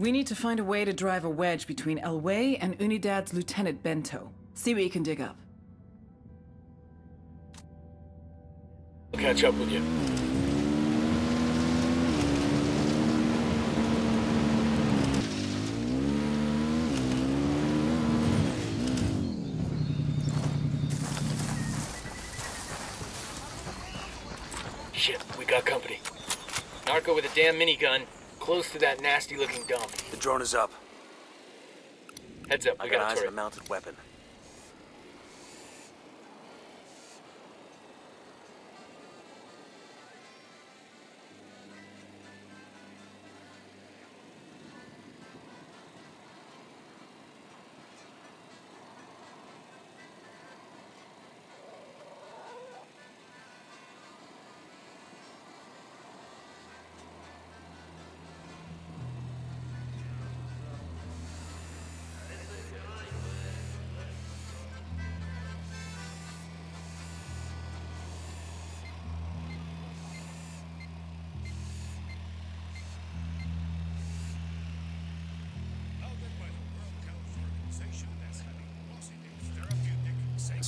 We need to find a way to drive a wedge between El Way and Unidad's Lieutenant Bento. See what you can dig up. I'll catch up with you. Shit, we got company. Narco with a damn minigun, close to that nasty looking dump. The drone is up. Heads up, I got eyes on a mounted weapon.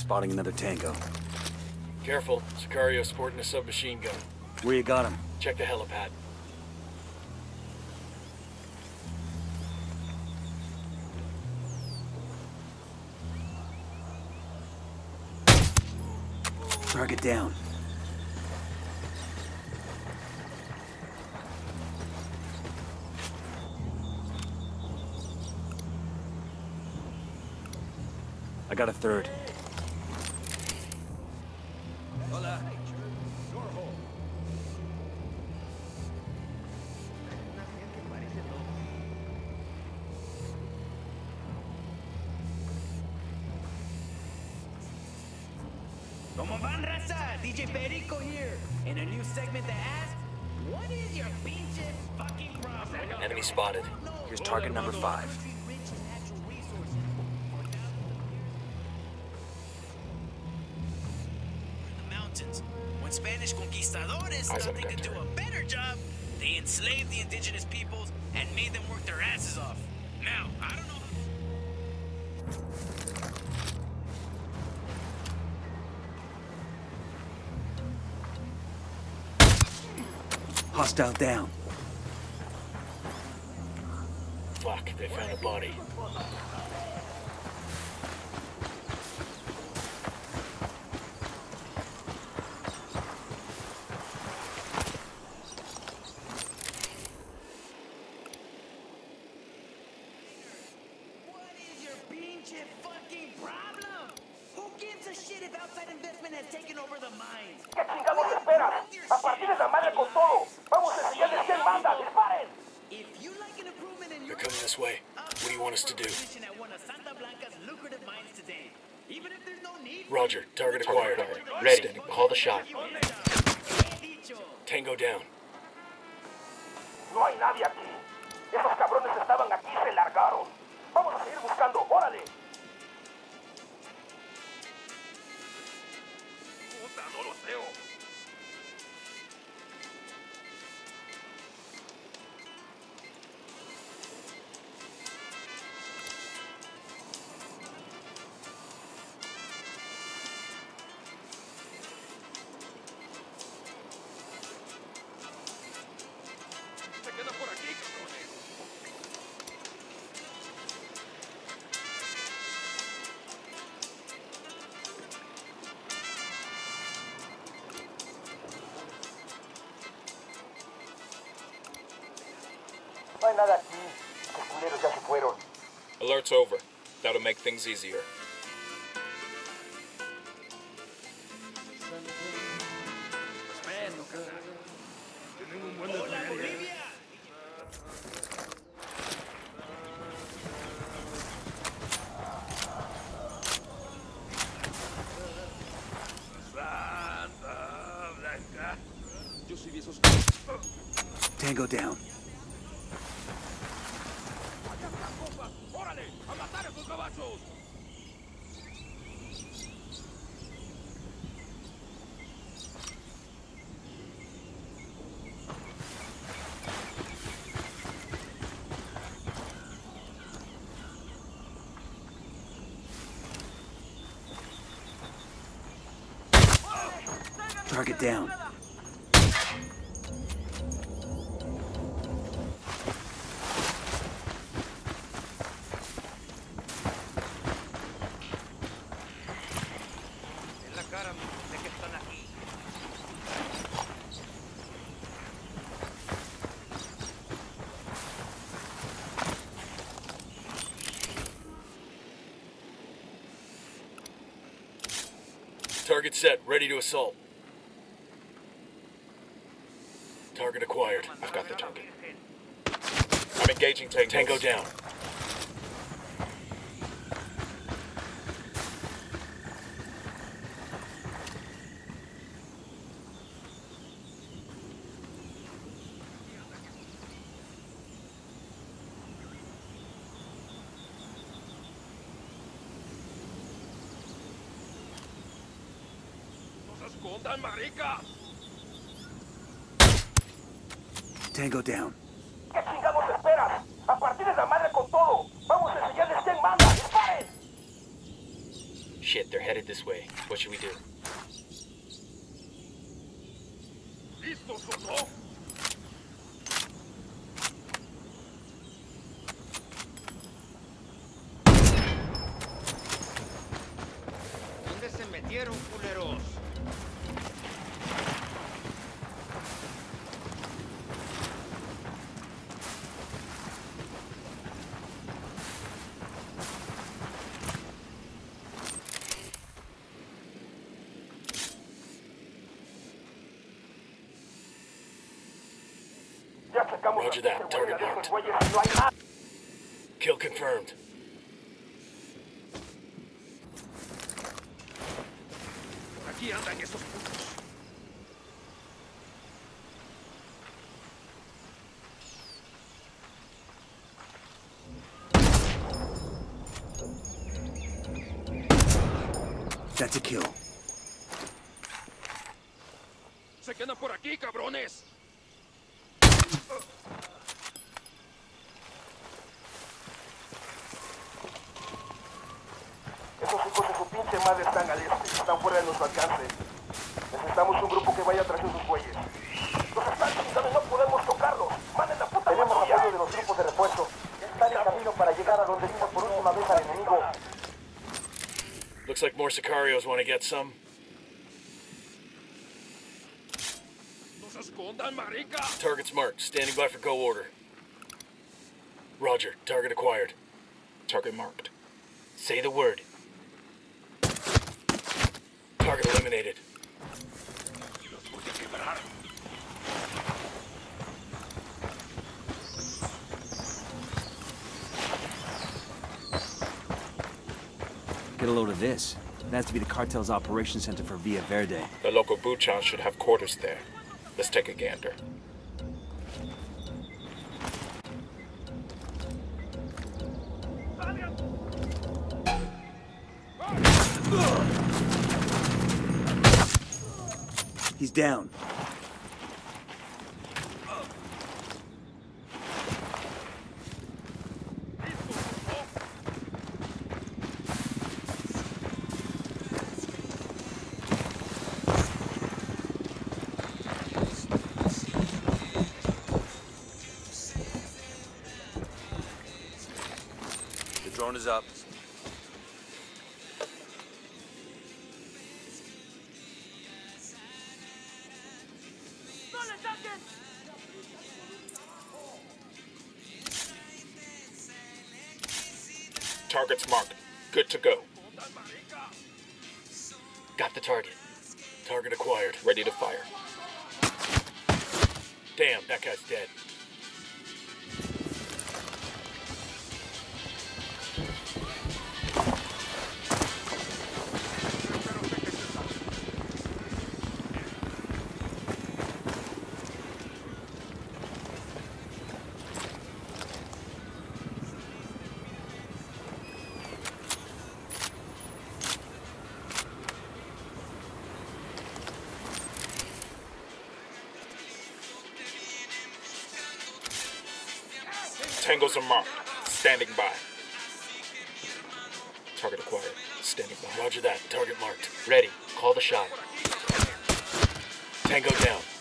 Spotting another tango. Careful, Sicario sporting a submachine gun. Where you got him? Check the helipad. Target down. I got a third. Mountains. When Spanish conquistadores Eyes thought they could do a better job, they enslaved the indigenous peoples and made them work their asses off. Now, I don't know. Hostile down. Fuck, they found a body. What is your pinche fucking problem? Who gives a shit if outside investment has taken over the mines? ¿Qué chingados esperan? A partir de la madre con todo. Vamos a enseñarles quién manda. ¡Disparen! If you like an improvement in your They're coming this way. What do you want us to do? position at one of Santa Blanca's lucrative mines today, even if there's Roger, target acquired. Ready. Call the shot. Tango down. No hay nadie aquí. Esos cabrones estaban aquí y se largaron. Vamos a seguir buscando. ¡Órale! Puta, no. Hay nada aquí. Los culeros ya se fueron. Alert's over. That'll make things easier. Tango down. ¡Órale! ¡A matar a esos gabachos! Target down. Target set, ready to assault. Target acquired. I've got the target. I'm engaging Tango. Tango down. ¡No se escondan, marica! Tango down. Shit, they're headed this way. What should we do? ¿Listos o no? ¿Dónde se metieron, culeros? Ya sacamos Roger that. Target de marked. esos güeyes y no hay nada. Kill confirmed. Aquí andan esos putos. That's a kill. ¡Se quedan por aquí, cabrones! De su pinche madre están al este. Están fuera de nuestro alcance. Necesitamos un grupo que vaya tras esos güeyes. Los están no podemos tocarlos. Manden la puta Tenemos apoyo de los grupos de refuerzo. Están en camino para llegar a donde vimos por última vez al enemigo. Looks like more Sicarios want to get some. ¡No se escondan, marica! Target's marked. Standing by for go order. Roger. Target acquired. Target marked. Say the word. Target eliminated. ¡Los voy a quebrar! Get a load of this. That has to be the cartel's operations center for Villa Verde. The local buchon should have quarters there. Let's take a gander. He's down. The drone is up. Target's marked. Good to go. Got the target. Target acquired. Ready to fire. Damn, that guy's dead. Tangos marked. Standing by. Target acquired. Standing by. Roger that. Target marked. Ready. Call the shot. Tango down.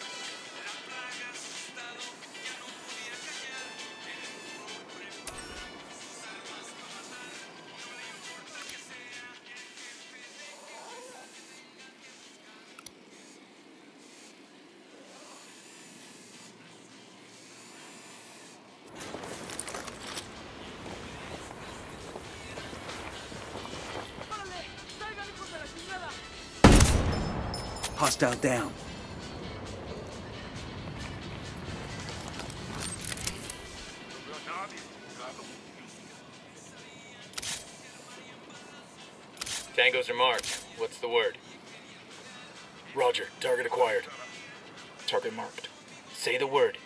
Hostile down. Tangos are marked. What's the word? Roger. Target acquired. Target marked. Say the word.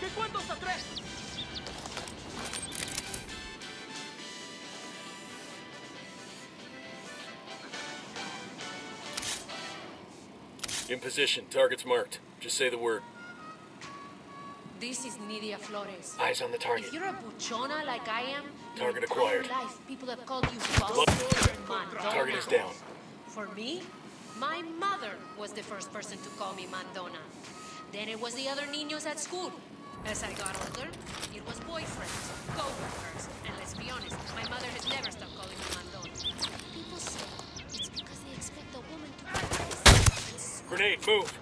Que aquí están. ¡Órale, cuento hasta tres? In position. Target's marked. Just say the word. This is Nidia Flores. Eyes on the target. If you're a buchona like I am, Target acquired. life people have called you Buster and Mandona. Target is down. For me, my mother was the first person to call me Mandona. Then it was the other niños at school. As I got older, it was boyfriends, co-workers, and let's be honest, my mother has never stopped calling me Mandona. People say it's because they expect a woman to be nice and sweet. Grenade, move.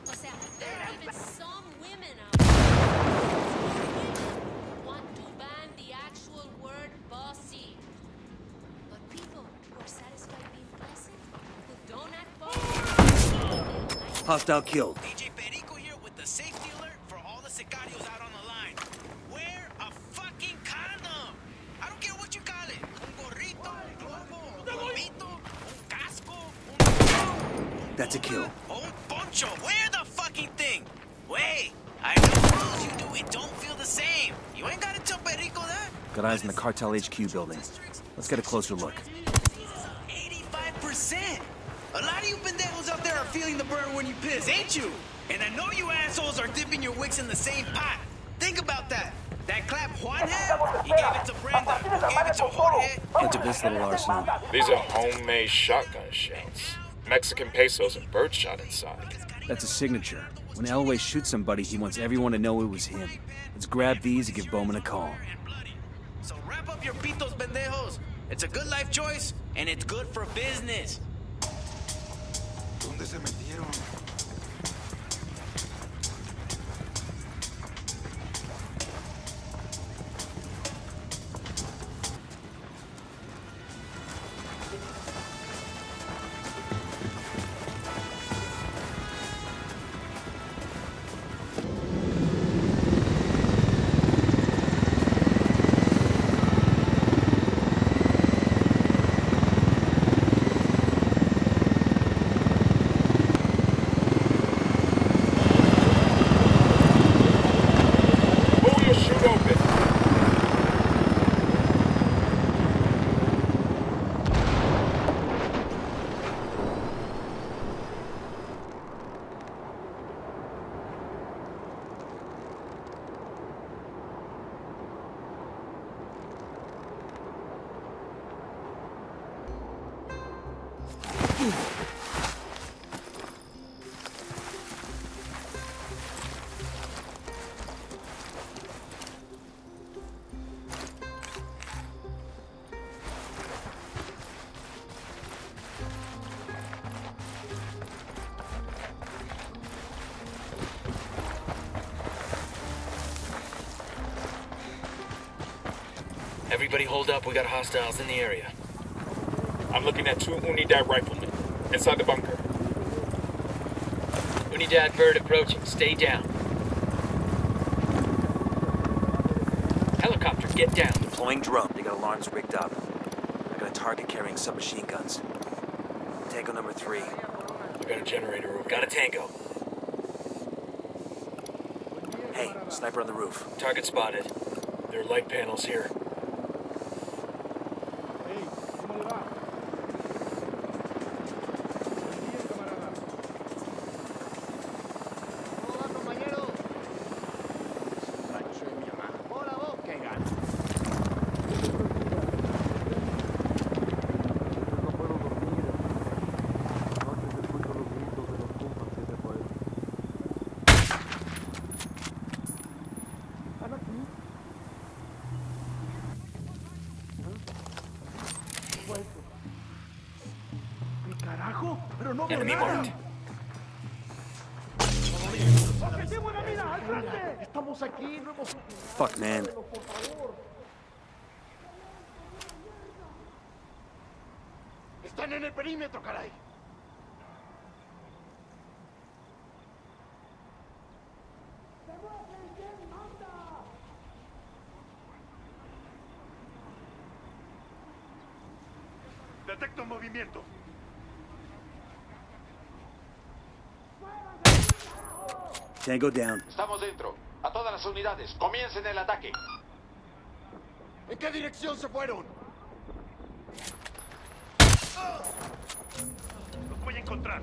Hostile sea, That's a kill. o un poncho. Wear the fucking thing. Wait, I know rules you do it don't feel the same. You ain't gotta tell Perico that. Got eyes in the cartel HQ building. Let's get a closer look. 85%. A lot of you pendejos out there are feeling the burn when you piss, ain't you? And I know you assholes are dipping your wicks in the same pot. Think about that. That clap Juan had, he gave it to Brenda, who gave it to Jorge. Look at this little arsenal. These are homemade shotgun shells. Mexican pesos and birdshot inside. That's a signature. When El Way shoots somebody, he wants everyone to know it was him. Let's grab these and give Bowman a call. So wrap up your pitos, pendejos. It's a good life choice, and it's good for business. ¿Dónde se metieron? Everybody hold up, we got hostiles in the area. I'm looking at two Uni rifles inside the bunker. Unidad bird approaching, stay down. Helicopter, get down. Deploying drone. They got alarms rigged up. I got a target carrying submachine guns. Tango number three. We got a generator over. Got a tango. Hey, sniper on the roof. Target spotted. There are light panels here. No hemos... Fuck, man. Por favor. Están en el perímetro, caray. Detecto movimiento. Tango down. Estamos dentro. A todas las unidades, comiencen el ataque. ¿En qué dirección se fueron? Los voy a encontrar.